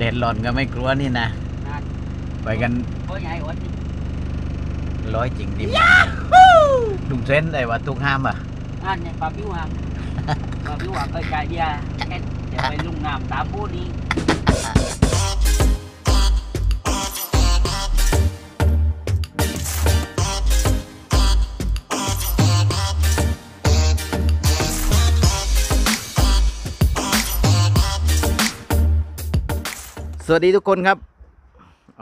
เด็ดหล่อนก็ไม่กลัวนี่นะนั่นไปกันเพราะใหญ่อดนี่ร้อยจริงดิมลุงเซนได้ว่าตุกห้ามอะอันเนี่ยปลาพิวหางปลาพิวหางเคยจ่ายเบียร์แค่จะไปลุงน้ำตามพูดนี้ หวัสดีทุกคนครับ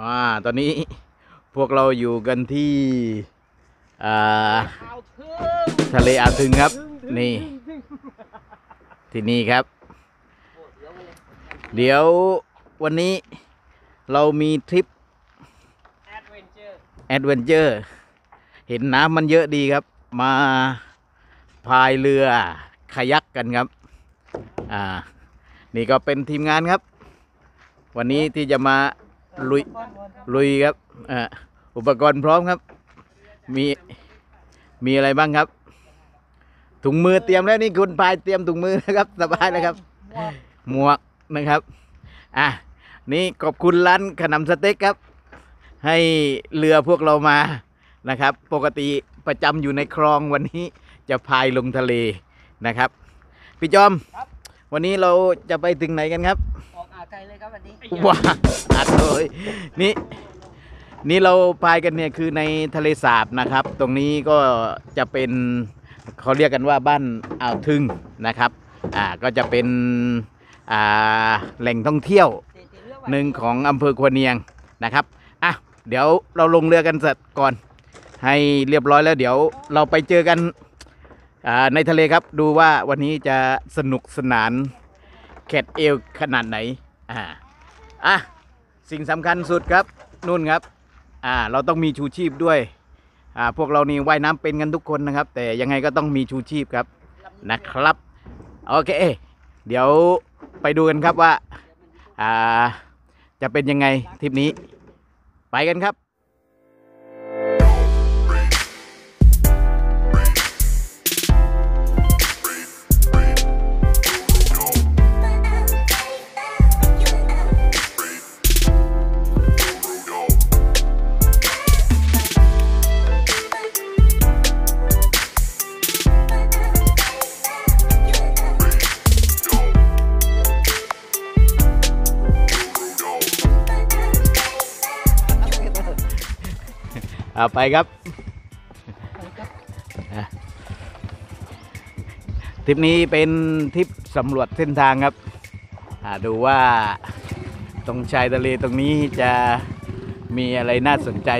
อ่า ตอนนี้พวกเราอยู่กันที่ทะเลอ่าวทึงครับ นี่ ที่นี่ครับ เดี๋ยววันนี้เรามีทริป adventure เห็นน้ำมันเยอะดีครับ มาพายเรือคายักกันครับ อ่า นี่ก็เป็นทีมงานครับ วันนี้ที่จะมาลุยลุยครับอ่าอุปกรณ์พร้อมครับ มีมีอะไรบ้างครับ ถุงมือเตรียมแล้วนี่คุณพายเตรียมถุงมือนะครับสบายนะครับ หมวกนะครับอะนี่ขอบคุณร้านขนมสเต็กครับ ให้เรือพวกเรามานะครับ ปกติประจำอยู่ในคลองวันนี้จะพายลงทะเลนะครับ พี่จอมวันนี้เราจะไปถึงไหนกันครับ ออกอ่าวไทยเลยครับวันนี้ว้าอัดเลยนี่นี่เราพายกันเนี่ยคือในทะเลสาบนะครับ ตรงนี้ก็จะเป็นเขาเรียกกันว่าบ้านอ่าวทึงนะครับอ่าก็จะเป็นอ่าแหล่งท่องเที่ยวหนึ่งของอำเภอควรเนียงนะครับอะเดี๋ยวเราลงเรือกันเสร็จก่อน ให้เรียบร้อยแล้วเดี๋ยวเราไปเจอกันอ่าในทะเลครับดูว่าวันนี้จะสนุกสนานแคดเอวขนาดไหน อ่าอะสิ่งสำคัญสุดครับนู่นครับอ่าเราต้องมีชูชีพด้วยอ่าพวกเรานี่ว่ายน้ำเป็นกันทุกคนนะครับ แต่ยังไงก็ต้องมีชูชีพครับนะครับโอเค เดี๋ยวไปดูกันครับว่าอ่าจะเป็นยังไงทริปนี้ ไปกันครับ เอาไปครับอะทริปนี้เป็นทริปสำรวจเส้นทางครับอ่าดูว่าตรงชายทะเลตรงนี้จะมีอะไรน่าสนใจ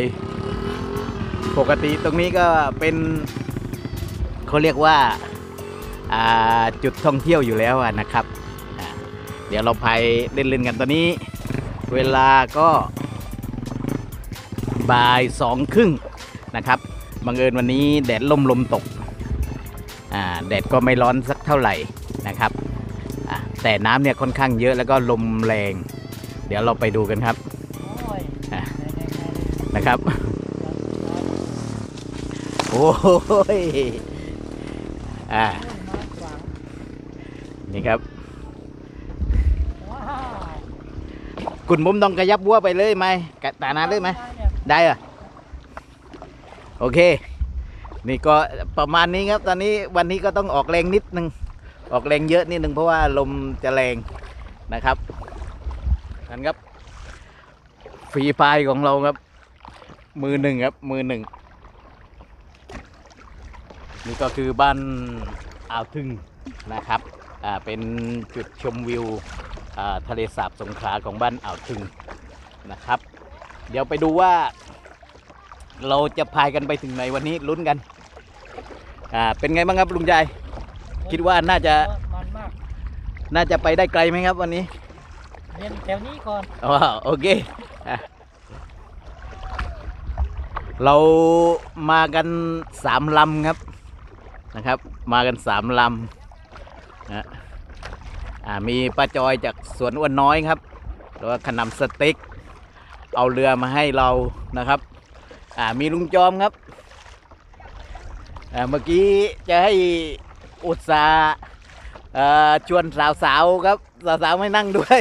ปกติตรงนี้ก็เป็นเขาเรียกว่าอ่าจุดท่องเที่ยวอยู่แล้วอะนะครับอ่าเดี๋ยวเราไปเล่นๆกันตอนนี้ เวลาก็ บ่ายสองครึ่งนะครับบังเอิญวันนี้แดดล่มลมตกอ่าแดดก็ไม่ร้อนสักเท่าไหร่นะครับอ่าแต่น้ำเนี่ยค่อนข้างเยอะแล้วก็ลมแรง เดี๋ยวเราไปดูกันครับโอ้ยอะนะครับโอ้ยอ่านี่ครับว้าวคุณบุ้มต้องกระยับวัวไปเลยไหมกะตานาเลยไหม ได้อะโอเค นี่ก็ประมาณนี้ครับ ตอนนี้วันนี้ก็ต้องออกแรงนิดนึง ออกแรงเยอะนิดนึงเพราะว่าลมจะแรงนะครับนั่นครับฝีพายของเราครับ มือหนึ่งครับ มือหนึ่งนี่ก็คือบ้านอ่าวทึงนะครับอ่าเป็นจุดชมวิวอ่าทะเลสาบสงขลาของบ้านอ่าวทึงนะครับ เดี๋ยวไปดูว่า เราจะพายกันไปถึงไหนวันนี้ลุ้นกัน อ่า เป็นไงบ้างครับลุงใจายคิดว่าน่าจะมันมากน่าจะไปได้ไกลไหมครับวันนี้เรียนแถวนี้ก่อนอ๋อโอเคอะเรามากันสามลำครับนะครับ มากันสามลำนะอ่ามีป้าจอยจากสวนอ้วนน้อยครับแล้วก็ขนำสเต็ก เอาเรือมาให้เรานะครับอ่ามีลุงจอมครับอ่าเมื่อกี้จะให้อุตสาเอ่อชวนสาวๆครับสาวๆไม่นั่งด้วย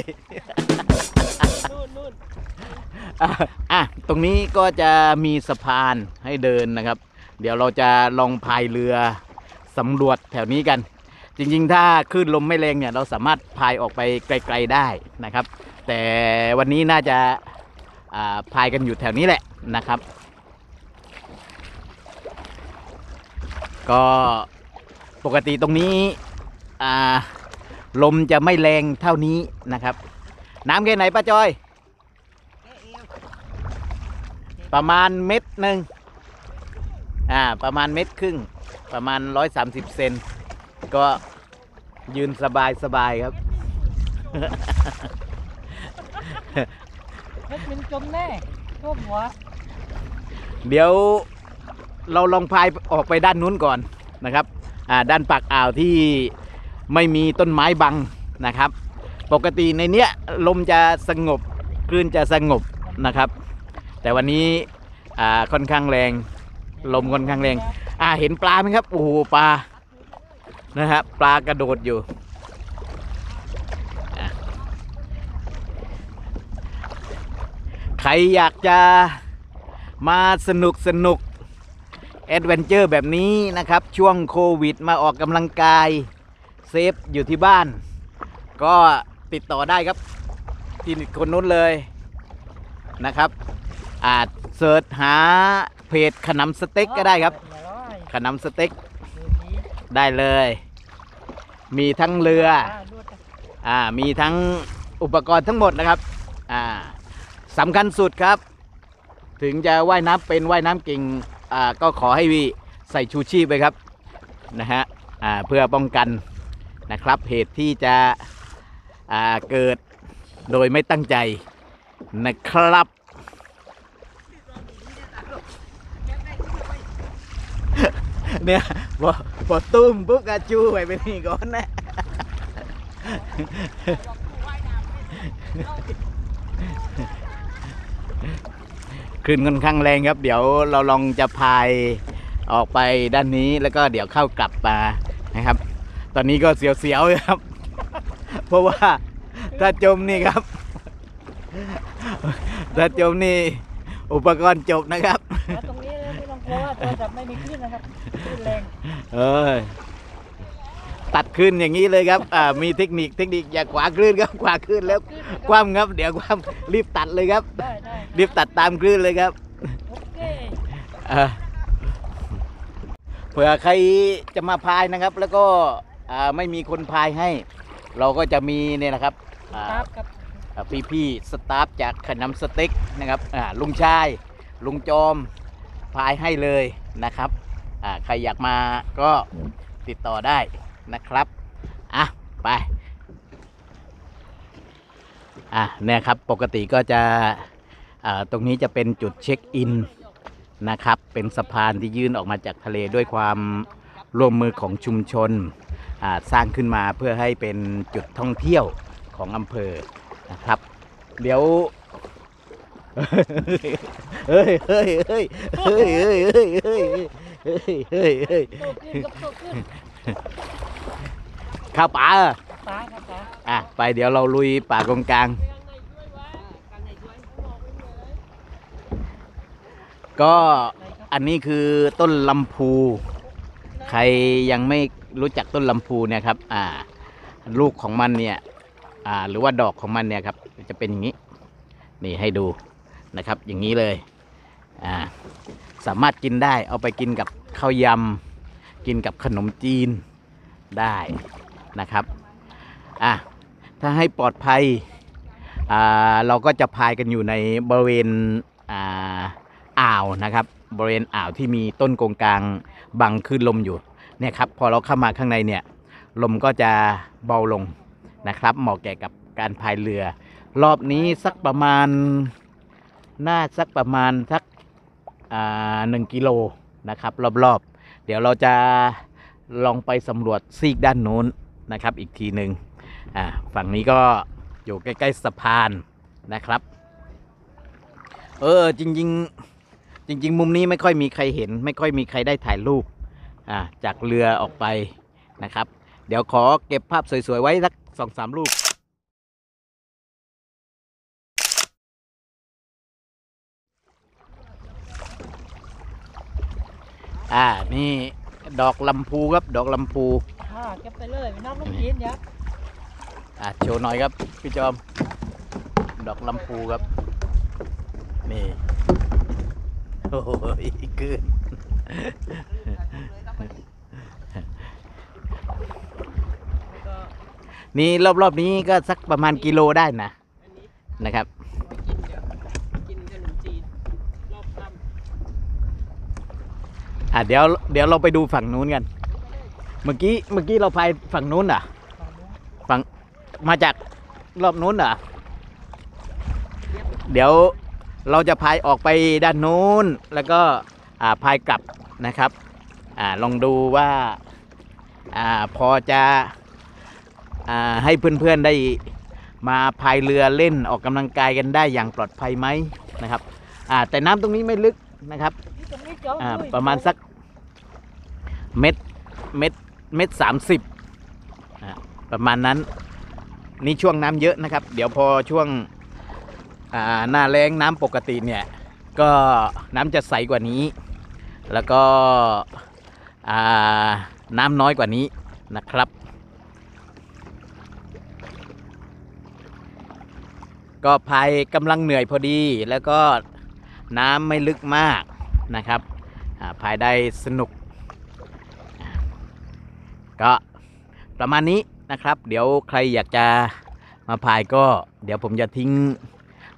อะตรงนี้ก็จะมีสะพานให้เดินนะครับ เดี๋ยวเราจะลองพายเรือสำรวจแถวนี้กัน จริงๆ ถ้าคลื่นลมไม่แรงเนี่ยเราสามารถพายออกไปไกล ๆได้นะครับ แต่วันนี้น่าจะ พายกันอยู่แถวนี้แหละนะครับ ก็ปกติตรงนี้ลมจะไม่แรงเท่านี้นะครับ น้ำแค่ไหนป้าจอย ประมาณเม็ดหนึ่งอ่าประมาณเม็ดครึ่งประมาณ 130 เซนก็ยืนสบายสบายครับ เม็ดมินจมแน่ท่วมหัวเดี๋ยวเราลองพายออกไปด้านนู้นก่อนนะครับอ่าด้านปากอ่าวที่ไม่มีต้นไม้บังนะครับ ปกติในเนี้ยลมจะสงบคลื่นจะสงบนะครับ แต่วันนี้อ่าค่อนข้างแรง ลมค่อนข้างแรง อ่าเห็นปลาไหมครับโอ้โหปลานะครับปลากระโดดอยู่อะใค รอยากจะมาสนุกสนุก adventure แบบนี้นะครับ ช่วงโควิดมาออกกำลังกาย save อยู่ที่บ้าน ก็ติดต่อได้ครับ ที่คนนู้นเลยนะครับอาจ search หาเพจขนำสเต็กก็ได้ครับ ขนำสเต็กได้เลย มีทั้งเรืออ่ามีทั้งอุปกรณ์ทั้งหมดนะครับอ่า สำคัญสุดครับ ถึงจะว่ายน้ำเป็นว่ายน้ำเก่งอ่าก็ขอให้วีใส่ชูชีพไปครับนะฮะอ่าเพื่อป้องกันนะครับเหตุที่จะอ่าเกิดโดยไม่ตั้งใจนะครับ เนี่ยพอพอตุ้มปุ๊บกระจูไปเป็นนี่ก่อนนะ ลื่นค่อนข้างแรงครับ เดี๋ยวเราลองจะพายออกไปด้านนี้แล้วก็เดี๋ยวเข้ากลับมานะครับ ตอนนี้ก็เสียวๆอยู่ครับ เพราะว่าถ้าจมนี่ครับ ถ้าจมนี่อุปกรณ์จบนะครับแล้วตรงนี้ไม่ต้องกลัวว่าโทรศัพท์ไม่มีคลื่นนะครับคลื่นแรง เออ ตัดขึ้นอย่างนี้เลยครับอ่ามีเทคนิคเทคนิคอย่าขวาคลื่นครับขวาคลื่นแล้วคว่ำครับ เดี๋ยวคว่ำรีบตัดเลยครับ ได้ได้รีบตัดตามคลื่นเลยครับโอเคเออเผื่อใครจะมาพายนะครับ แล้วก็อ่าไม่มีคนพายให้ เราก็จะมีเนี่ยนะครับอ่าครับครับพี่พี่ๆสตาฟจากขนำสเต็กนะครับอ่าลุงชาย ลุงจอมพายให้เลยนะครับอ่าใครอยากมาก็ติดต่อได้ นะครับ อะ ไป อะ เนี่ยครับ ปกติก็จะตรงนี้จะเป็นจุดเช็คอินนะครับ เป็นสะพานที่ยื่นออกมาจากทะเลด้วยความร่วมมือของชุมชน สร้างขึ้นมาเพื่อให้เป็นจุดท่องเที่ยวของอำเภอนะครับ เดี๋ยวเฮ้ยเฮ้ยเฮ้ยเฮ้ยเฮ้ยเฮ้ยเฮ้ยเฮ้ยเฮ้ย ขึ้นกับโตขึ้นข้าวป่าเหรอตาครับตาอะไปเดี๋ยวเราลุยป่ากงกลาง ก็อันนี้คือต้นลำพู ใครยังไม่รู้จักต้นลำพูเนี่ยครับอ่าลูกของมันเนี่ยอ่าหรือว่าดอกของมันเนี่ยครับ จะเป็นอย่างนี้ นี่ให้ดูนะครับ อย่างนี้เลยอ่าสามารถกินได้เอาไปกินกับข้าวยำกินกับขนมจีนได้ นะครับอะถ้าให้ปลอดภัยอ่าเราก็จะพายกันอยู่ในบริเวณอ่าอ่าวนะครับ บริเวณอ่าวที่มีต้นกงกลางบังคลื่นลมอยู่เนี่ยครับพอเราเข้ามาข้างในเนี่ยลมก็จะเบาลงนะครับ เหมาะแก่กับการพายเรือ รอบนี้สักประมาณน่าสักประมาณสักอ่าหนึ่งกิโลนะครับ รอบๆ เดี๋ยวเราจะลองไปสำรวจซีกด้านโน้น นะครับ อีกทีหนึ่งอ่าฝั่งนี้ก็อยู่ใกล้ ๆสะพานนะครับ เออจริง ๆ จริง ๆ มุมนี้ไม่ค่อยมีใครเห็น ไม่ค่อยมีใครได้ถ่ายรูปอ่าจากเรือออกไปนะครับ เดี๋ยวขอเก็บภาพสวย ๆ ไว้สักสองสามรูปอ่า นี่ ดอกลำพูครับ ดอกลำพูาเก็บไปเลยน้องน้ำกินยับอะโชว์หน่อยครับพี่จอม ดอกลำพูครับ นี่ โอ้ยเกินนี่รอบๆนี้ก็สักประมาณกิโลได้นะนะครับไปกินเดี๋ยวกินขนมจีนรอบค่อะเดี๋ยวเดี๋ยวเราไปดูฝั่งนู้นกัน เมื่อกี้เมื่อกี้เราไปฝั่งนู้นอะำฝั่งนู้นฝั่งมาจากรอบนู้นเหรอเดี๋ยวเราจะพายออกไปด้านนู้น แล้วก็อ่าพายกลับนะครับอ่าลองดูว่าอ่าพอจะอ่าให้เพื่อนๆได้มาพายเรือเล่นออกกำลังกายกันได้อย่างปลอดภัยไหมนะครับอ่าแต่น้ำตรงนี้ไม่ลึกนะครับนี่ตรงนี้เจ้าอ่าด้วยประมาณสักเม็ดเม็ด เม็ดสามสิบประมาณนั้น นี่ช่วงน้ำเยอะนะครับ เดี๋ยวพอช่วงหน้าแรงน้ำปกติเนี่ย ก็น้ำจะใสกว่านี้ แล้วก็น้ำน้อยกว่านี้นะครับ ก็พายกำลังเหนื่อยพอดี แล้วก็น้ำไม่ลึกมากนะครับอ่าพายได้สนุก ก็ประมาณนี้นะครับ เดี๋ยวใครอยากจะมาพายก็เดี๋ยวผมจะทิ้ง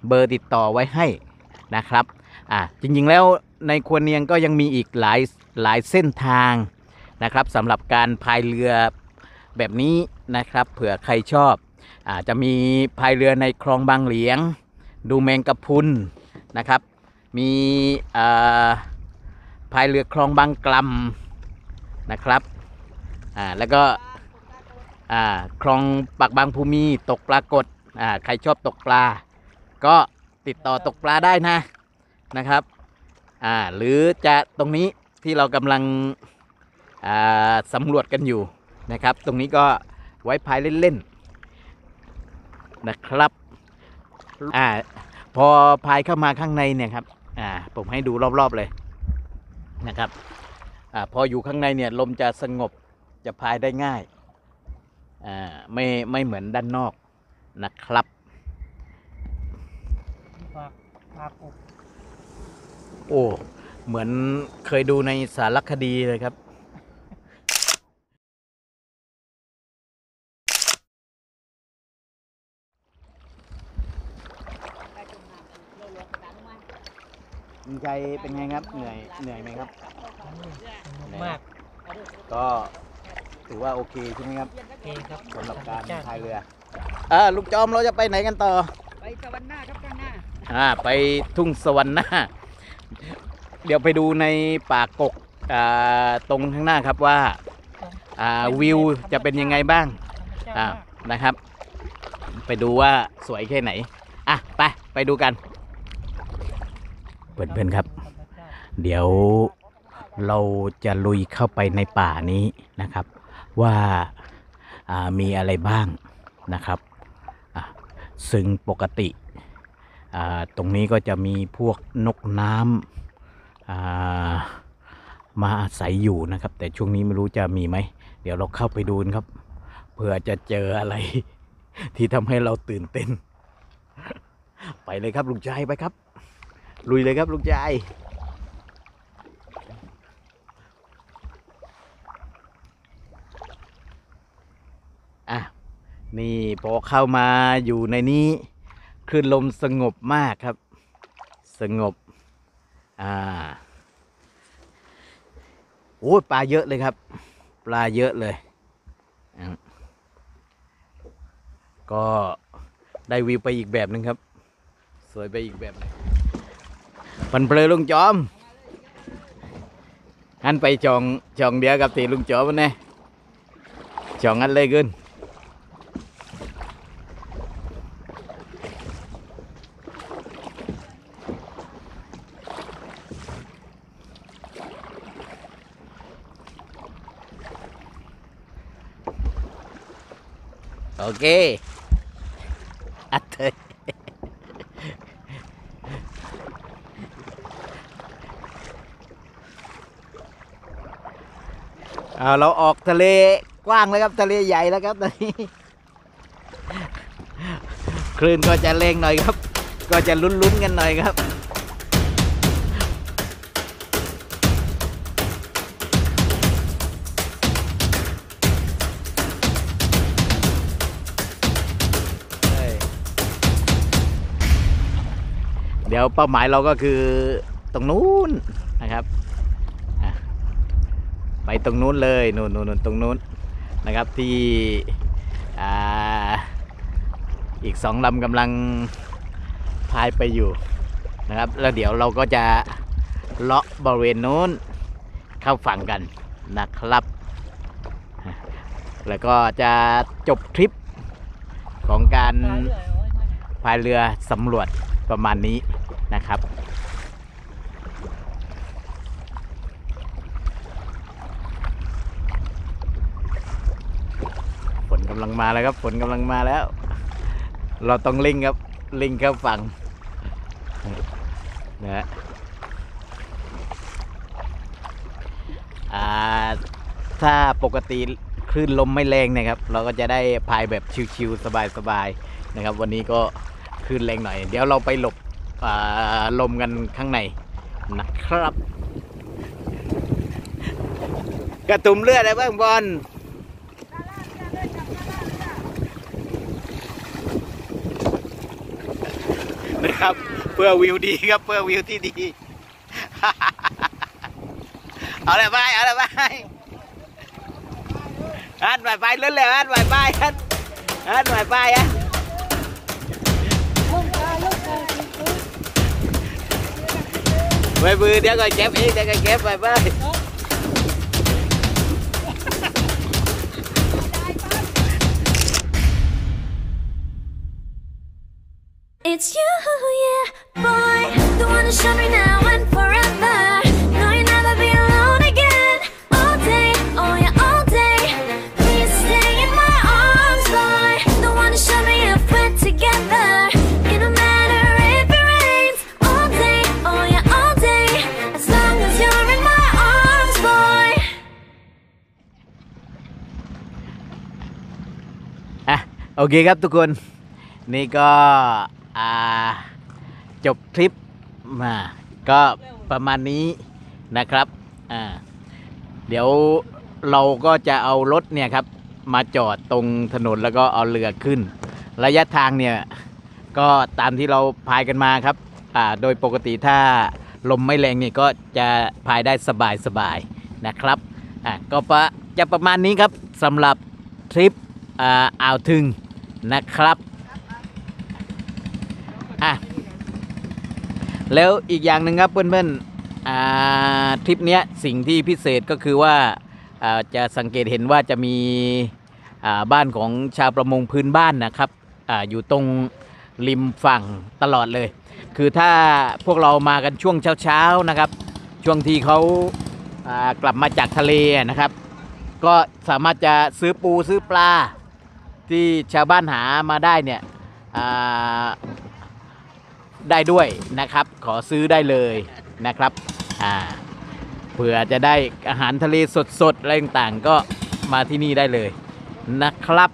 เบอร์ติดต่อไว้ให้นะครับอ่าจริงๆแล้วในควรเนียงก็ยังมีอีกหลายหลายเส้นทางนะครับสำหรับการพายเรือแบบนี้นะครับ เผื่อใครชอบอาจจะมีพายเรือในคลองบางเหลียง ดูแมงกะพุนนะครับ มีพายเรือคลองบางกลำนะครับ อ่าแล้วก็อ่าคลองปากบางภูมีตกปลากดอ่าใครชอบตกปลา ก็ติดต่อตกปลาได้นะนะครับอ่าหรือจะตรงนี้ที่เรากำลังอ่าสำรวจกันอยู่นะครับ ตรงนี้ก็ไว้พายเล่นๆนะครับอ่าพอพายเข้ามาข้างในเนี่ยครับอ่าผมให้ดูรอบๆเลยนะครับอ่าพออยู่ข้างในเนี่ยลมจะสงบ จะพายได้ง่ายอ่าไม่ไม่เหมือนด้านนอกนะครับฝากฝากอกโอ้เหมือนเคยดูในสารคดีเลยครับคุณชัยเป็นไงครับ เหนื่อยเหนื่อยไหมครับมาก ก็ ถือว่าโอเคใช่ไหมครับโอเคครับสำหรับการจ้พายเรือเออลูกจอมเราจะไปไหนกันต่อ ไปสวรรค์หน้าครับข้างหน้าอ่าไปทุ่งสวรรค์หน้า เดี๋ยวไปดูในป่ากกอ่าตรงข้างหน้าครับว่าอ่าวิวจะเป็นยังไงบ้างอ่านะครับ ไปดูว่าสวยแค่ไหนอะไปไปดูกัน เพื่อนๆครับ เดี๋ยวเราจะลุยเข้าไปในป่านี้นะครับ ว่าามีอะไรบ้างนะครับซึ่งปกติตรงนี้ก็จะมีพวกนกน้ำามาอาศัยอยู่นะครับ แต่ช่วงนี้ไม่รู้จะมีไหม เดี๋ยวเราเข้าไปดูนครับเผื่อจะเจออะไร ที่ทำให้เราตื่นเต้น ไปเลยครับลุงชายไปครับ ลุยเลยครับลุงชาย อะนี่พอเข้ามาอยู่ในนี้คลื่นลมสงบมากครับ สงบอ่าโอ้ปลาเยอะเลยครับ ปลาเยอะเลยอะก็ได้วิวไปอีกแบบหนึ่งครับ สวยไปอีกแบบหนึงปันเปลือลุงจอมงั้นไปจองจองเดียวกับตีลุงจอมมันแน่จองงั้นเลยขึ้น โอเคอัดเลยเอาเราออกทะเลกว้างแล้วครับทะเลใหญ่แล้วครับตอนนี้คลื่นก็จะเร่งหน่อยครับ ก็จะลุ้นๆกันหน่อยครับ ดี๋ยวเป้าหมายเราก็คือตรงนู้นนะครับไปตรงนู้นเลยนู่นนู่นตรงนู้นนะครับที่อ่าอีกสองลำกำลังพายไปอยู่นะครับแล้วเดี๋ยวเราก็จะเลาะบริเวณนู้นเข้าฝั่งกันนะครับ แล้วก็จะจบทริปของการพายเรือสำรวจประมาณนี้ นะครับ ฝนกำลังมาแล้วครับ ฝนกำลังมาแล้ว เราต้องลิงครับ ลิงเข้าฝั่งนะฮะอ่าถ้าปกติคลื่นลมไม่แรงนะครับ เราก็จะได้พายแบบชิวๆสบายๆนะครับ วันนี้ก็คลื่นแรงหน่อย เดี๋ยวเราไปหลบ ลมกันข้างในนะครับ กระตุ่มเลือดอะไรบ้างบอลนะครับ เพื่อวิวดีครับเพื่อวิวที่ดี เอาเลยไปเอาเลยไปอันไปไปเรื่อยๆอันไปไปอันอันไปไปอะ ไปมือเดี๋ยวก่อนเก็บอีกเดี๋ยวก่อนเก็บไปไป It's you, yeah, boy. The one to show me now โอเคครับทุกคน นี่ก็จบทริปมาก็ประมาณนี้นะครับอ่าเดี๋ยวเราก็จะเอารถเนี่ยครับมาจอดตรงถนนแล้วก็เอาเรือขึ้น ระยะทางเนี่ยก็ตามที่เราพายกันมาครับอ่าโดยปกติถ้าลมไม่แรงนี่ก็จะพายได้สบายสบายๆนะครับอ่าก็จะประมาณนี้ครับสำหรับทริปอ่าวทึง นะครับอะแล้วอีกอย่างหนึ่งครับเพื่อนๆอ่าทริปเนี้ยสิ่งที่พิเศษก็คือว่าอ่าจะสังเกตเห็นว่าจะมีอ่าบ้านของชาวประมงพื้นบ้านนะครับอาอยู่ตรงริมฝั่งตลอดเลย คือถ้าพวกเรามากันช่วงเช้าๆนะครับ ช่วงที่เขาากลับมาจากทะเลนะครับ ก็สามารถจะซื้อปูซื้อปลา ที่ชาวบ้านหามาได้เนี่ยได้ด้วยนะครับ ขอซื้อได้เลยนะครับเผื่อจะได้อาหารทะเลสดๆอะไรต่างๆก็มาที่นี่ได้เลยนะครับ